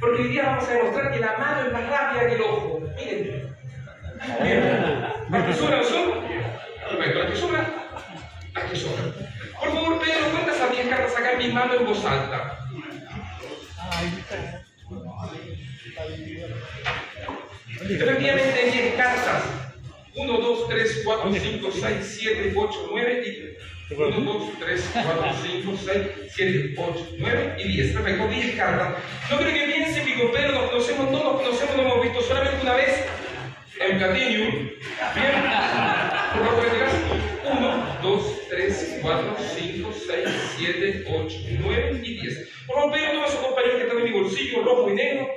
Porque hoy día vamos a demostrar que la mano es más rápida que el ojo. Miren. ¿Más que sobra Perfecto, ¿más que sobra? Sobra? Por favor, Pedro, ¿cuántas sabías cartas sacar mi mano en voz alta? Efectivamente, 10 cartas. 2, 3, 4, 5, 6, 7, 8, 9 y 1, 2, 3, 4, 5, 6, 7, 8, 9 y 10. Perfecto, 10 cartas. No creo que piensen que con Pedro nos conocemos, todos nos conocemos, nos hemos visto solamente una vez en Platinum. Bien. Por favor, retiras. 1, 2, 3, 4, 5, 6, 7, 8, 9 y 10. Por favor, Pedro, toma su compañero que está en mi bolsillo, rojo y negro.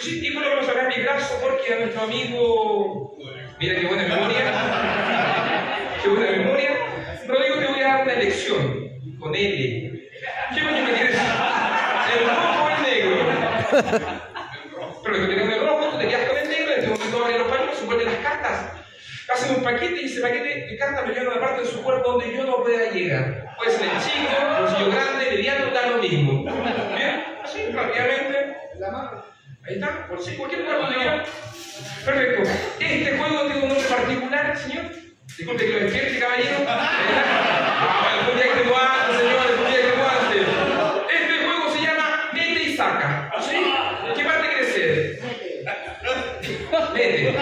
Sí, sí, bueno, vamos a sacar mi brazo porque a nuestro amigo. Mira qué buena memoria. Qué buena memoria. Rodrigo, te voy a dar una elección con L. ¿Qué coño me quieres? ¿El rojo o el negro? Pero tú tienes el rojo, tú te quedas con el negro, en este momento abren los pañuelos, suelten las cartas. Hacen un paquete y ese paquete de cartas lo llevan a la parte de su cuerpo donde yo no pueda llegar. Puede ser el chico, bolsillo grande, mediano, da lo mismo. Bien, así, rápidamente. Ahí está, por sí, cualquier lugar donde quieran. Perfecto. Este juego tiene un nombre particular, señor. Disculpe que lo despierte, caballero. Ah, algún día que lo hace, señor, algún día que. Este juego se llama Mete y Saca. ¿Sí? ¿Qué parte quiere ser? Mete.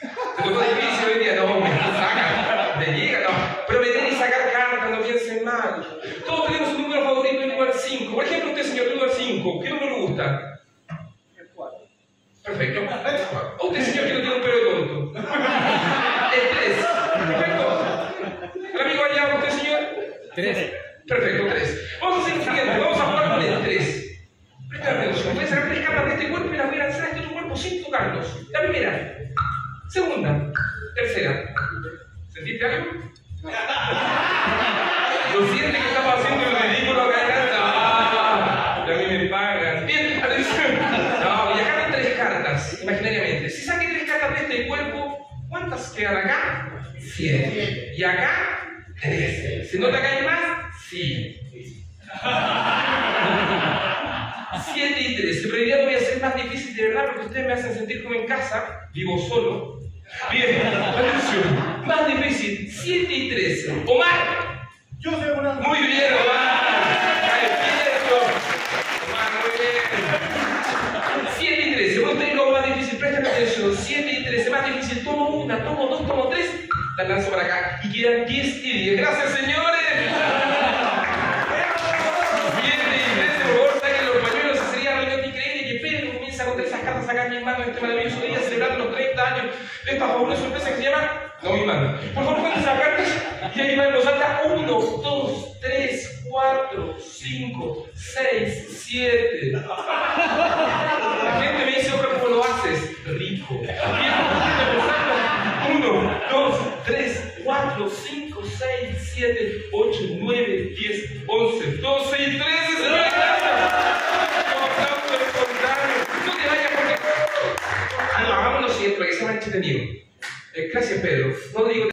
Te tocó difícil hoy día, no, y saca. Le llega, no. Pero meter y sacar cartas, no piensen mal. Todos tenemos un número favorito 1 al 5. Por ejemplo, usted, señor, 1 al 5. ¿Qué número le gusta? Perfecto. A usted, señor, que no tiene un pelo de tonto. El 3. Perfecto. ¿El amigo allá, usted, señor? 3. Perfecto, 3. Vamos a hacer lo siguiente. Vamos a jugar con el 3. Presta atención. Voy a sacar tres cartas de este cuerpo y las voy a lanzar a este otro cuerpo sin tocarlos. La primera. Segunda. Tercera. ¿Sentiste algo? ¿Lo siente que estamos haciendo el ridículo acá adelante? Ah, y a mí me pagan. Bien, atención. No, y acá hay tres cartas, imaginariamente. Si saqué tres cartas de este cuerpo, ¿cuántas quedan acá? Siete. Y acá, tres. ¿Se nota que hay más? Sí. Siete y tres. Pero hoy día lo voy a hacer más difícil de verdad porque ustedes me hacen sentir como en casa, vivo solo. Bien, atención. Más difícil, siete y trece. Omar. Yo soy una. Muy bien, Omar. Despierto. Omar, muy bien. 7 y 13. Bueno, tengo algo más difícil. Presten atención. 7 y 13. Más difícil. Tomo una, tomo dos, tomo tres. La lanzo para acá. Y quedan 10 y 10. Gracias, señores. 7 y 13. Por favor, saquen los pañuelos. Sería realmente increíble que Pedro comienza con esas cartas acá en mis manos en este maravilloso día, celebrando los 30 años de esta fabulosa empresa que se llama. No, mi mano. Por favor, cuenten esas cartas. Y ahí va en voz alta. 1, 2, 3, 4, 5, 6, 7. 5, 6, 7, 8, 9, 10, 11, 12 y 13. señores. Un aplauso espontáneo. No te vayas porque. Ah, no, hagamos lo siguiente para que sea más entretenido. Eh, gracias, Pedro. Rodrigo.